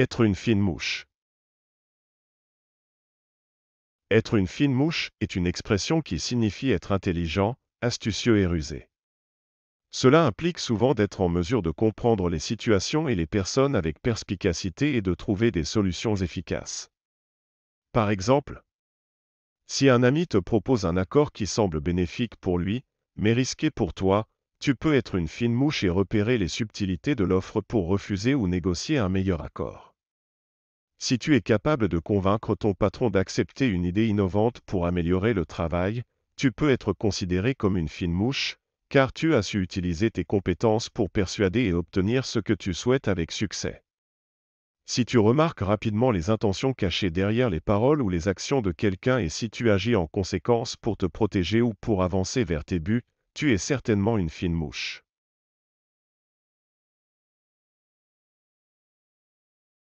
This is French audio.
Être une fine mouche. Être une fine mouche est une expression qui signifie être intelligent, astucieux et rusé. Cela implique souvent d'être en mesure de comprendre les situations et les personnes avec perspicacité et de trouver des solutions efficaces. Par exemple, si un ami te propose un accord qui semble bénéfique pour lui, mais risqué pour toi, tu peux être une fine mouche et repérer les subtilités de l'offre pour refuser ou négocier un meilleur accord. Si tu es capable de convaincre ton patron d'accepter une idée innovante pour améliorer le travail, tu peux être considéré comme une fine mouche, car tu as su utiliser tes compétences pour persuader et obtenir ce que tu souhaites avec succès. Si tu remarques rapidement les intentions cachées derrière les paroles ou les actions de quelqu'un et si tu agis en conséquence pour te protéger ou pour avancer vers tes buts, tu es certainement une fine mouche.